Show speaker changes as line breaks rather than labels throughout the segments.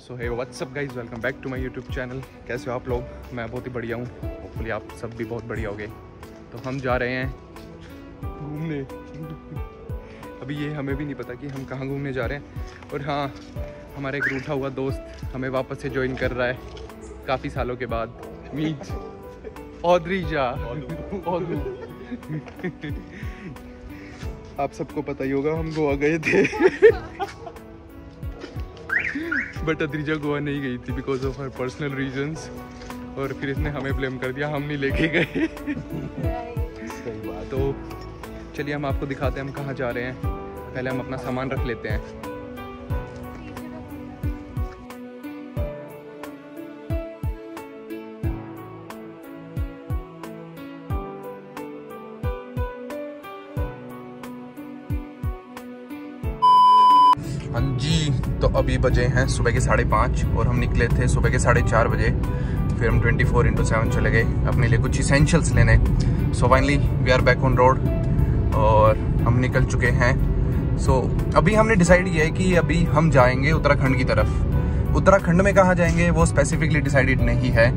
सो है what's up guys welcome back to my YouTube channel कैसे हो आप लोग? मैं बहुत ही बढ़िया हूँ। होपफुली आप सब भी बहुत बढ़िया होगे। तो हम जा रहे हैं घूमने। अभी ये हमें भी नहीं पता कि हम कहाँ घूमने जा रहे हैं। और हाँ हमारा एक रूठा हुआ दोस्त हमें वापस से ज्वाइन कर रहा है। काफ़ी सालों के बाद। मीट औद्रीजा औदू आप सबको पता ही होगा, हम गोवा गए थे। बट अद्रिजा गोवा नहीं गई थी because of her personal reasons और फिर इसने हमें ब्लेम कर दिया हम नहीं लेके गए। सही बात। तो चलिए हम आपको दिखाते हैं हम कहाँ जा रहे हैं। पहले हम अपना सामान रख लेते हाँ। अभी बजे हैं सुबह के साढ़े पाँच और हम निकले थे सुबह के साढ़े चार बजे। फिर हम ट्वेंटी फोर इंटू सेवन चले गए अपने लिए कुछ इसेंशियल्स लेने। So finally we are back on road और हम निकल चुके हैं। सो so, अभी हमने डिसाइड किया है कि अभी हम जाएँगे उत्तराखंड की तरफ़। उत्तराखंड में कहाँ जाएँगे वो स्पेसिफिकली डिसाइडेड नहीं है।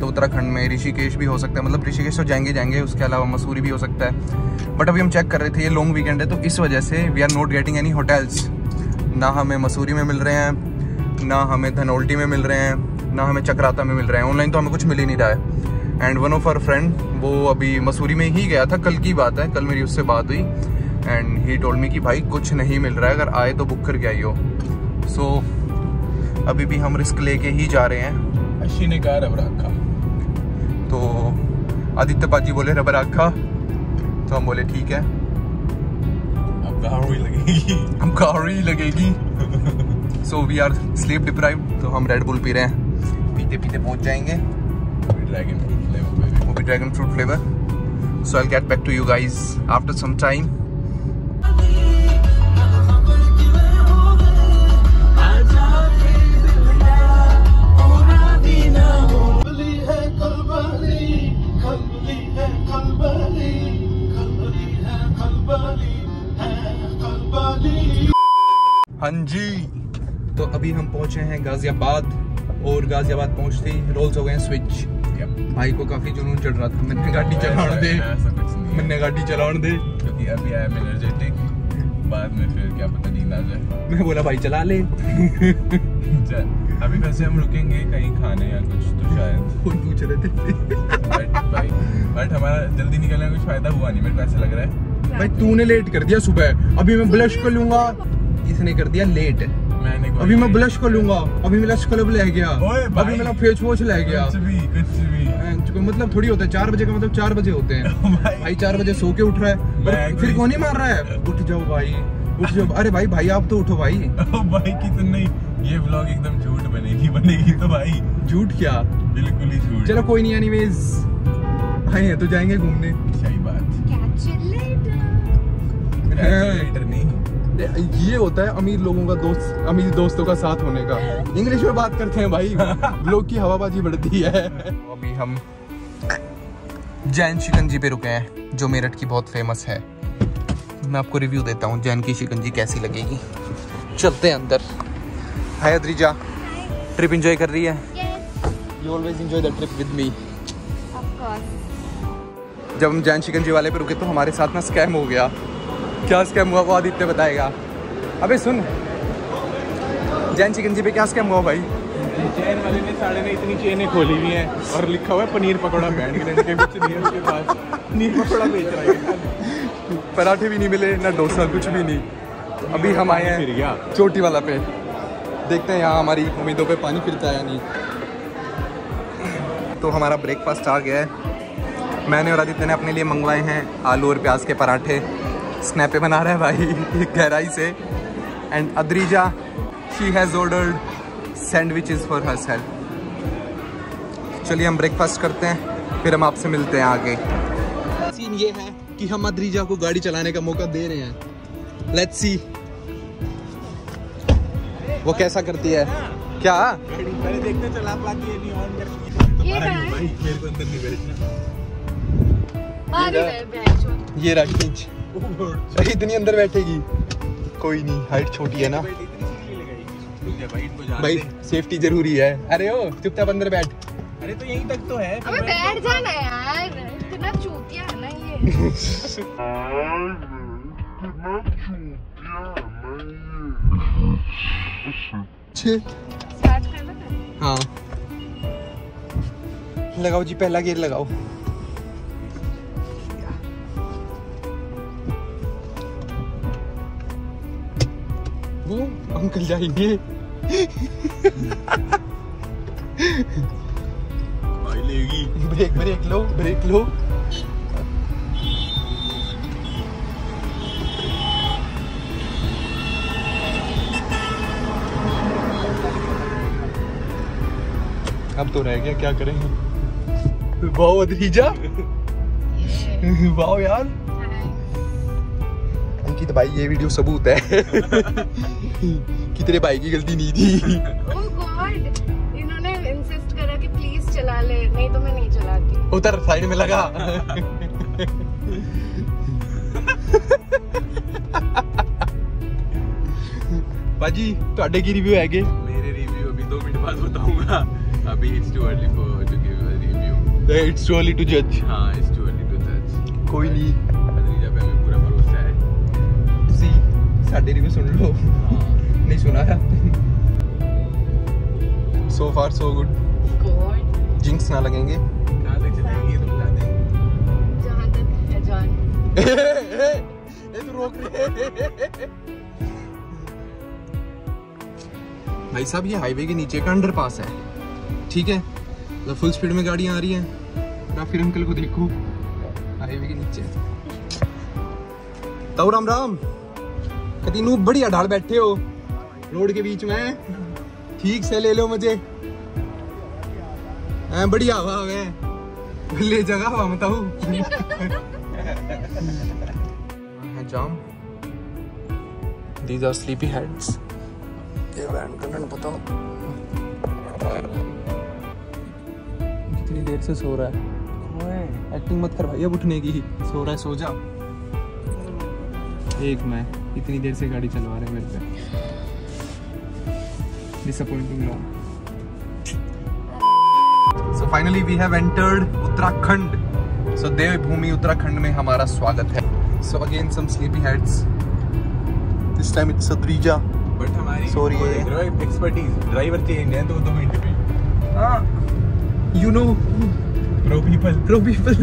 तो उत्तराखंड में ऋषिकेश भी हो सकता है मतलब ऋषिकेश तो जाएँगे जाएँगे उसके अलावा मसूरी भी हो सकता है। बट अभी हम चेक कर रहे थे ये लॉन्ग वीकेंड है तो इस वजह से we are not getting any hotels ना हमें मसूरी में मिल रहे हैं ना हमें धनोल्टी में मिल रहे हैं ना हमें चक्राता में मिल रहे हैं। ऑनलाइन तो हमें कुछ मिल ही नहीं रहा है। And one of our friend वो अभी मसूरी में ही गया था कल की बात है कल मेरी उससे बात हुई। एंड ही टोल्ड मी कि भाई कुछ नहीं मिल रहा है अगर आए तो बुक करके आई हो सो so, अभी भी हम रिस्क लेके ही जा रहे हैं।
अशी ने कहा रबर रखा
तो आदित्य बाजी बोले रबर आखा। तो हम बोले ठीक है।
गाड़ी लगेगी।
हम गाड़ी लगेगी। So we are sleep deprive तो हम रेड बुल पी रहे हैं। पीते पीते पहुँच जाएँगे।
ड्रैगन फ्रूट फ्लेवर
वो भी dragon fruit flavour so I get back to you guys after some time हाँ जी। तो अभी हम पहुँचे हैं गाजियाबाद और गाजियाबाद पहुँचते ही रोल्स हो गए हैं स्विच भाई को काफ़ी जुनून चढ़ रहा था। मैंने गाड़ी चलाने दे। मैंने गाड़ी चलाने दे।
क्योंकि अभी आई एम एनर्जेटिक बाद में फिर क्या पता नींद आ जाए।
मैं बोला भाई चला ले।
अभी वैसे हम रुकेंगे कहीं खाने या कुछ तो शायद।
कौन पूछ रहे थे।
बट भाई बट हमारा जल्दी निकलने का कुछ फ़ायदा हुआ नहीं मेरे को ऐसा लग रहा है।
भाई तूने लेट कर दिया सुबह। अभी मैं ब्लश कर लूँगा। इसने कर दिया लेट
मैंने
अभी मैं ब्लश कर लूँगा। अभी मैं लश क्लब ले गया। अभी मेरा फेस वॉश ले गया।
कुछ भी कुछ भी।
मतलब थोड़ी होता है चार बजे का मतलब चार बजे होते हैं।
भाई।
भाई चार बजे सो के उठ रहा है। पर फिर कौन ही मार रहा है? उठ जाओ भाई उठ जाओ। अरे भाई भाई आप तो उठो भाई।
भाई की तो नहीं ये व्लॉग एकदम झूठ बनेगी बनेगी तो भाई।
झूठ क्या?
बिल्कुल ही झूठ।
चलो कोई नहीं एनीवेज आए हैं तो जाएँगे घूमने।
सही बात। नहीं।
ये होता है अमीर लोगों का दोस्त अमीर दोस्तों का साथ होने का। इंग्लिश में बात करते हैं भाई। लोग की हवाबाजी बढ़ती है। अभी हम जैन शिकंजी पे रुके हैं जो मेरठ की बहुत फ़ेमस है। मैं आपको रिव्यू देता हूँ जैन की शिकंजी कैसी लगेगी। चलते हैं अंदर। हाय अद्रिजा ट्रिप इंजॉय कर रही है? You always enjoy the trip
with me
जब हम जैन शिकंजी वाले पे रुके तो हमारे साथ ना स्कैम हो गया। क्या स्कैम हुआ वो आदित्य बताएगा। अबे सुन। जैन चिकन जी पे क्या स्कैम हुआ भाई?
चैन वाले ने साढ़े ने इतनी चेनें खोली हुई हैं और लिखा हुआ है पनीर पकौड़ा बैंड के कुछ नहीं है उसके पास। पनीर पकौड़ा बेच रहा है।
पराठे भी नहीं मिले ना डोसा कुछ भी नहीं। अभी हम आए हैं चोटी वाला पे। देखते हैं यहाँ हमारी उम्मीदों पे पानी फिरता है या नहीं। तो हमारा ब्रेकफास्ट आ गया है। मैंने और आदित्य ने अपने लिए मंगवाए हैं आलू और प्याज के पराठे। स्नैपे बना रहा है भाई गहराई से। And Adrija she has ordered sandwiches for herself चलिए हम ब्रेकफास्ट करते हैं फिर हम आपसे मिलते हैं आगे। सीन ये है कि हम अद्रीजा को गाड़ी चलाने का मौका दे रहे हैं। लेट्स सी वो कैसा करती है? क्या?
पहले देखते चला पाती है नहीं ऑन करती
ये क्या है?
भाई मेरे को अंदर नहीं बैठना।
अरे वे बैचो
ये रख खींच इतनी अंदर बैठेगी। कोई नहीं हाइट छोटी है ना।
भाई
भाई। सेफ्टी ज़रूरी है। अरे ओ चुपचाप अंदर बैठ।
अरे तो यहीं तक तो है
अबे बैठ जाना यार इतना चूतिया है ना ये। स्टार्ट करना
हाँ। लगाओ जी पहला गियर लगाओ। अंकल जाएँगे।
भाई लेगी।
ब्रेक ब्रेक लो ब्रेक लो। अब तो रह गया क्या करेंगे? वाओ अधरीजा वाओ यार। अंकित भाई ये वीडियो सबूत है। कि तेरे भाई की गलती नहीं थी
ओह गॉड इन्होंने इंसिस्ट करा कि प्लीज चला ले नहीं तो मैं नहीं चलाती
उतर साइड में लगा बाजी ਤੁਹਾਡੇ ਕੀ ਰਿਵਿਊ ਹੈਗੇ
मेरे रिव्यू अभी दो मिनट बाद बताऊंगा अभी it's too early for to give a review
it's too early to जज
हाँ इट्स टू अर्ली टू जज
ਕੋਈ ਨਹੀਂ
अदरीजा पे हमें पूरा भरोसा है
ਤੁਸੀਂ ਸਾਡੇ ਰਿਵਿਊ ਸੁਣ ਲਓ नहीं सुना है। सो फार सो
गुड
जिंक्स ना लगेंगे। भाई साहब ये हाईवे के नीचे का अंडर पास है। ठीक है? तो फुल स्पीड में गाड़ियाँ आ रही हैं। राफिर अंकल को देखो। हाईवे के नीचे। तो राम राम। कदी नू बढ़िया ढाल बैठे हो। रोड के बीच में ठीक से ले लो मुझे। हैं, बढ़िया हवा है। ले जगह हवा बताओ है जाम। दीज आर स्लीपी हेड्स ये बैंड करने पता कितनी देर से सो रहा है। एक्टिंग मत कर भाई अब उठने की। सो रहा है सो जा। एक मैं इतनी देर से गाड़ी चलवा रहे हैं मेरे पे। Disappointing long so finally we have entered Uttarakhand so Devbhoomi Uttarakhand में हमारा स्वागत है so again some sleepy heads this time it's सद्रीजा
but हमारी
Sorry.
एक्सपर्टीज ड्राइवर चेंज है तो दो मिनट पे
you know
pro people
pro people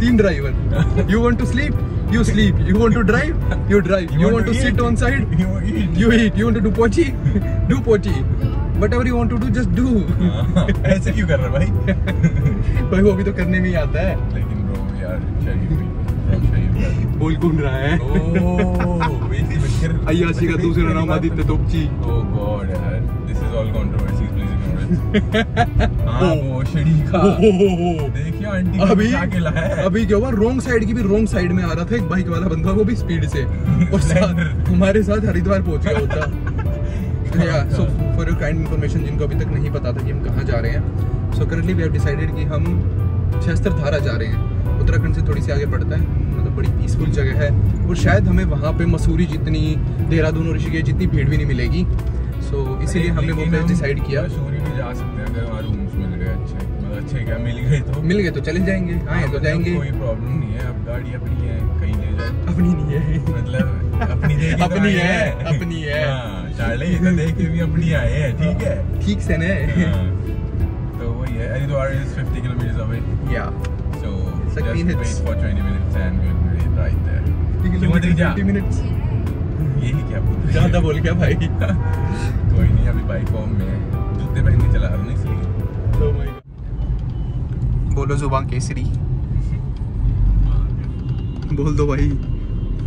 तीन driver you want to sleep you sleep you want to drive you drive you, you want, want, to, to sit on side
you eat
you eat you want to do pochi do pochi whatever you want to do just do
हाँ, ऐसे क्यों कर रहा भाई
भाई वो भी तो करने में ही आता है
लेकिन ब्रो यार
बोल कौन रहा है
बंकर
अय्याशी का दूसरा नाम आदित्य तोपची
ओह गॉड यार देखिए
अभी
क्या
अभी क्या हुआ रॉन्ग साइड की भी रॉन्ग साइड में आ रहा था एक बाइक वाला बंदा वो भी स्पीड से। और साथ हमारे साथ हरिद्वार पहुँच गया होता। So for your kind information जिनको अभी तक नहीं पता था कि हम कहाँ जा रहे हैं so currently we have decided कि हम शस्त्र धारा जा रहे हैं। उत्तराखंड से थोड़ी सी आगे पड़ता है मतलब बड़ी पीसफुल जगह है। और शायद हमें वहाँ पे मसूरी जितनी देहरादून और ऋषिकेश जितनी भीड़ भी नहीं मिलेगी। सो इसीलिए हमने वो प्लेस डिसाइड किया।
सूरी भी जा सकते हैं अगर वहाँ रूम्स मिल गए अच्छे। मतलब अच्छे क्या मिल गए तो?
मिल गए तो चले जाएँगे आए तो
मतलब
जाएँगे।
कोई प्रॉब्लम नहीं है अब गाड़ी अपनी है कहीं ले जाओ।
अपनी नहीं है।
मतलब अपनी तो
अपनी है, अपनी है।
हाँ, चाले इधर देख के भी अपनी आए हैं ठीक है?
ठीक से ने।
हाँ, तो वही है हरिद्वार इज़ 50 kilometers away
या
so just
minutes.
wait for 20 minutes and we'll be right there क्यों मत जा
20 मिनट्स
यही क्या बोल रही
ज़्यादा बोल क्या भाई?
कोई नहीं अभी बाइक फॉर्म में जूते पहन के चला रहा हूँ इसलिए।
बोलो ज़ुबान केसरी। बोल दो भाई।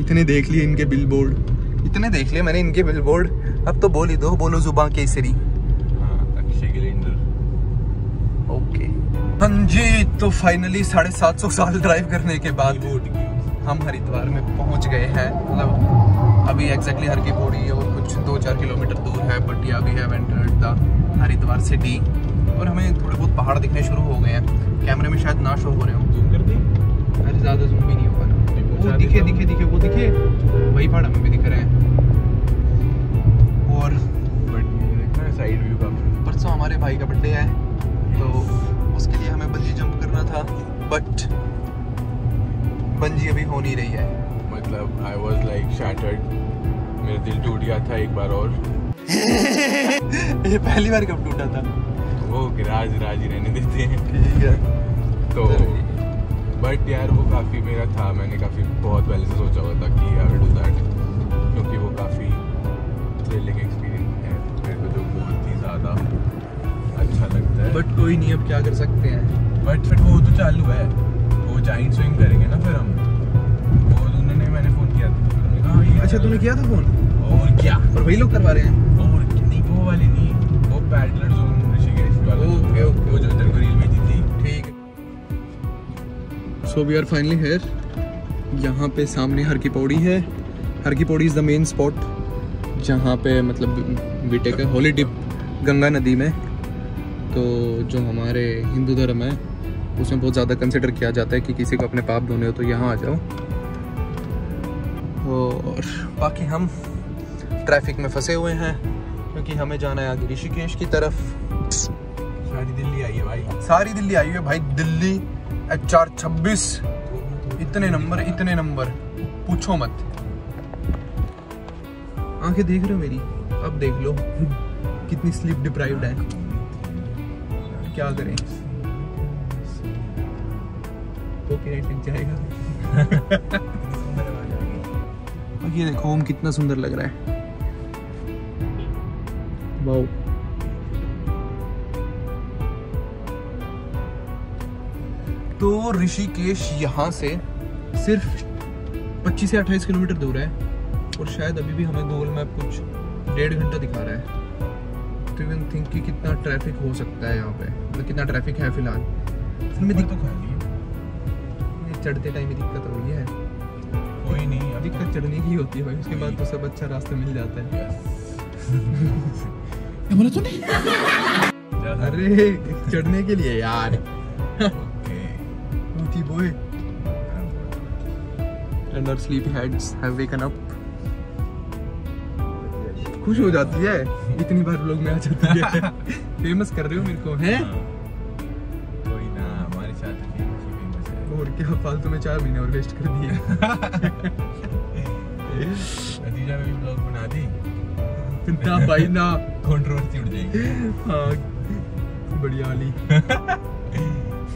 इतने देख लिए इनके बिल बोर्ड इतने देख लिए मैंने इनके बिल बोर्ड अब तो बोल ही दो बोलो ज़ुबान केसरी।
हाँ
ओके हाँ जी तो फाइनली साढ़े सात सौ साल ड्राइव करने के बाद हम हरिद्वार में पहुँच गए हैं। मतलब अभी एग्जैक्टली हर की पौड़ी और कुछ दो चार किलोमीटर दूर है बट या भी have entered the Haridwar city और हमें थोड़े बहुत पहाड़ दिखने शुरू हो गए हैं। कैमरे में शायद ना शो हो रहे हो।
जूम कर दी।
अरे ज़्यादा जूम भी नहीं हो पा रहा। वो दिखे दिखे दिखे वो दिखे। वही पहाड़ हमें भी दिख रहे हैं। और
साइड व्यू काफ़ी
परसों हमारे भाई का बर्थडे है तो उसके लिए हमें बंजी जंप करना था बट बंजी अभी हो नहीं रही है।
मतलब आई वाज लाइक शैटर्ड मेरा दिल टूट गया था एक बार और।
ये पहली बार कब टूटा था?
वो राज राज ही रहने देते हैं।
ठीक है।
तो बट यार वो काफ़ी मेरा था। मैंने काफ़ी बहुत पहले से सोचा हुआ था कि आई विल डू दैट क्योंकि वो काफ़ी थ्रिलिंग एक्सपीरियंस है। मेरे को जो बहुत ही ज़्यादा अच्छा लगता है।
बट कोई नहीं अब क्या कर सकते हैं?
बट फिर वो तो चालू है। वो जाइंट स्विंग करेंगे ना फिर हम।
अच्छा तूने किया था फ़ोन?
और क्या?
और वही लोग करवा रहे हैं?
और नहीं वो वाली नहीं वो पैडलर जोन ऋषिकेश वाला। जो
ओके, ओके,
वो जो तेरे को रील भेजी थी।
ठीक so we are finally here यहाँ पे सामने हर की पौड़ी है। Har ki Pauri is the main spot जहाँ पे मतलब बीटेक है होली डिप गंगा नदी में। तो जो हमारे हिंदू धर्म है उसमें बहुत ज़्यादा कंसिडर किया जाता है कि किसी को अपने पाप धोने हो तो यहाँ आ जाओ। और बाकी हम ट्रैफ़िक में फंसे हुए हैं क्योंकि हमें जाना है आगे ऋषिकेश की तरफ़।
सारी दिल्ली आई है भाई।
सारी दिल्ली आई है भाई। दिल्ली एच आर छब्बीस इतने नंबर इतने नंबर। पूछो मत। आँखें देख रहे हो मेरी? अब देख लो। कितनी स्लीप डिप्राइव्ड है। क्या करें? कॉपीराइट लग जाएगा। और ये देखो होम कितना सुंदर लग रहा है। वाओ। तो ऋषिकेश यहाँ से सिर्फ़ 25 से 28 किलोमीटर दूर है और शायद अभी भी हमें गूगल मैप कुछ डेढ़ घंटा दिखा रहा है। तो इवन थिंक कि कितना ट्रैफ़िक हो सकता है यहाँ पे। मतलब कितना ट्रैफ़िक है फ़िलहाल। फिर में
तो खाली है।
चढ़ते टाइम ही दिक्कत हो रही है।
कोई नहीं अब
दिक्कत चढ़ने की होती है भाई उसके बाद तो सब अच्छा रास्ता मिल जाता है।
क्या बोला तूने
अरे चढ़ने के लिए यार। Okay bye and our sleepy heads have waken up खुश हो जाती है इतनी बार लोग में आ जाती है। फ़ेमस कर रहे हो मेरे को हैं। क्या फालतू में चार महीने और वेस्ट कर दिए।
नतीजा में भी ब्लॉग बना दी।
ना भाई ना।
कंट्रोवर्सी उड़ जाएगी।
हाँ बढ़िया वाली।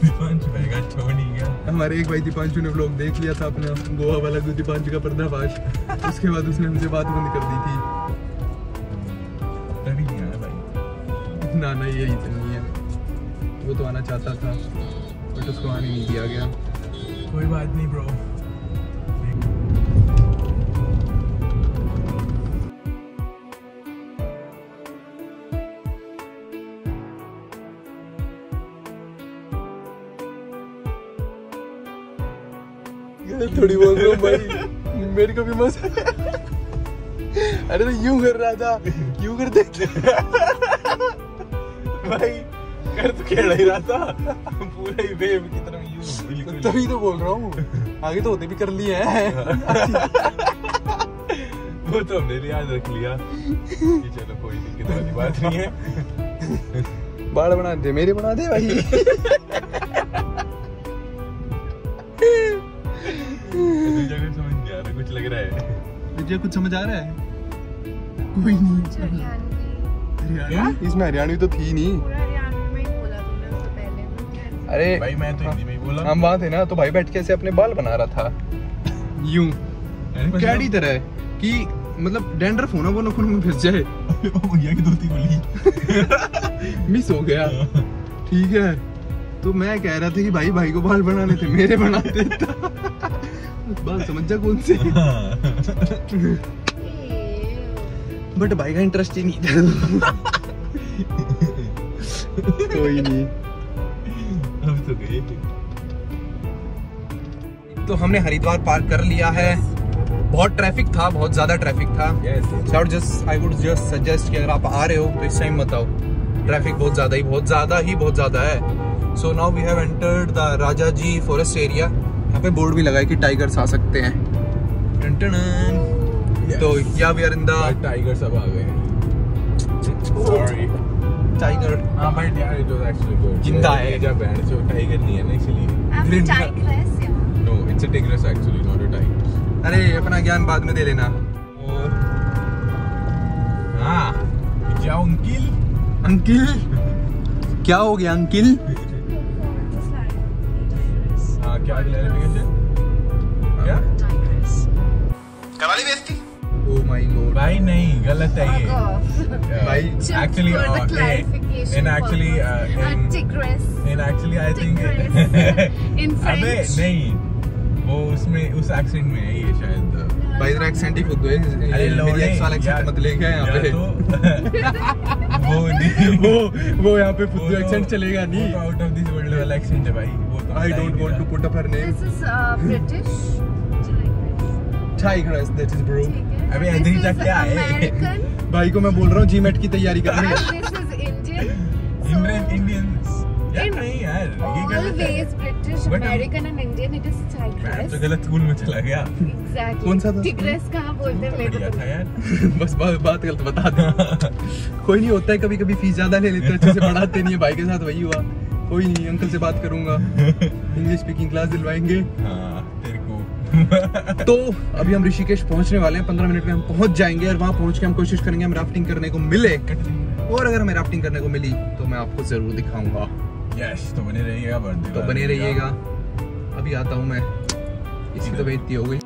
दीपांश बैगा छोड़ नहीं गया।
हमारे एक भाई दीपांशु ने व्लॉग देख लिया था अपना गोवा वाला जो दीपांशु का पर्दाफाश। उसके बाद उसने हमसे बात बंद कर दी थी।
तभी नहीं आया भाई।
ना ना यही तो नहीं है। वो तो आना चाहता था बट उसको आने नहीं दिया गया।
कोई बात नहीं ब्रो
थोड़ी बोल रहा भाई। मेरे को भी मज़ा अरे तो यूँ कर रहा था। यूँ कर देते।
भाई कर तो खेल ही रहा था। पूरा ही वेव की तरफ़ यूँ बिल्कुल
तभी तो बोल रहा हूँ। आगे तो होते भी कर लिए हैं।
वो तो हमने भी याद रख लिया कि चलो कोई दिक्कत वाली बात नहीं है।
बाल बना दे मेरे बना दे भाई।
दूसरा कुछ समझ नहीं आ रहा कुछ लग रहा है।
तुझे कुछ समझ आ रहा है? कोई नहीं। इसमें हरियाणवी तो थी नहीं। अरे
भाई मैं तो हिंदी में ही बोला।
हम वहाँ थे ना तो भाई बैठ के ऐसे अपने बाल बना रहा था। यूँ। कैडी तरह कि मतलब डैंड्रफ होना वो नखून में फंस जाए।
भैया की धोती बोली।
मिस हो गया। ठीक है। तो मैं कह रहा था कि भाई भाई को बाल बनाने थे मेरे बना देता बाल समझ जा कौन से। बट भाई का इंटरेस्ट ही नहीं था। कोई नहीं।
तो गए
तो हमने हरिद्वार पार कर लिया है। बहुत ट्रैफ़िक था बहुत ज़्यादा ट्रैफ़िक था। Just I would just suggest कि अगर आप आ रहे हो तो इस टाइम मत आओ। ट्रैफ़िक बहुत ज़्यादा ही बहुत ज़्यादा ही बहुत ज़्यादा है। So now we have entered the Rajaji forest area यहाँ पे बोर्ड भी लगा है कि टाइगर्स आ सकते हैं। टन टन। तो या we are in the
tiger सब आ गए सॉरी
टाइगर
हाँ बट यार इट वाज एक्चुअली गुड
ज़िंदा है।
जब बैंड से टाइगर नहीं है ना इसलिए
Grinda.
टाइग्रेस या
no it's a tigress actually not a tiger
अरे अपना ज्ञान बाद में दे लेना। और
हाँ। जाओ अंकिल?
अंकिल? क्या हो गया अंकिल?
हाँ क्या क्लैरिफिकेशन? क्या?
करा ली बेइज्जती? ओ माय गॉड
भाई नहीं गलत है ये।
भाई,
actually
the
uh,
clarification
in actually uh, in, in actually I think
in
अबे नहीं. वो उसमें उस एक्सेंट में है ये शायद।
भाई तेरा एक्सेंट ही खुद है।
अरे
मेरी एक्स वाला एक्सेंट मत लेके आए यहाँ पे।
तो वो नहीं।
वो वो यहाँ पे फुद्दू
तो-
एक्सेंट चलेगा नहीं।
तो आउट ऑफ़ दिस वर्ल्ड वाला एक्सेंट है भाई। वो तो
I don't want
to
put up her name
this is uh, British. Tigress
is bro
ठीक है.
अबे तक क्या है?
भाई को मैं बोल रहा हूँ जीमेट की तैयारी
कर गलत है।
tigress
तो गलत स्कूल में चला गया।
Exactly.
कौन सा था?
कहाँ बोलते हैं मेरे को तो
यार।
बस बात बात गलत बता दे। कोई नहीं होता है कभी कभी फ़ीस ज़्यादा ले लेते हैं अच्छे से पढ़ाते नहीं है भाई के साथ वही हुआ। कोई नहीं अंकल से बात करूँगा। इंग्लिश स्पीकिंग क्लास दिलवाएँगे।
हाँ।
तो अभी हम ऋषिकेश पहुँचने वाले हैं। पंद्रह मिनट में हम पहुँच जाएँगे और वहाँ पहुँच के हम कोशिश करेंगे हम राफ्टिंग करने को मिले। और अगर हमें राफ्टिंग करने को मिली तो मैं आपको ज़रूर दिखाऊँगा।
यस तो बने रहिएगा
तो बने रहिएगा। अभी आता हूँ मैं। इसी तो बेइज्जती हो गई।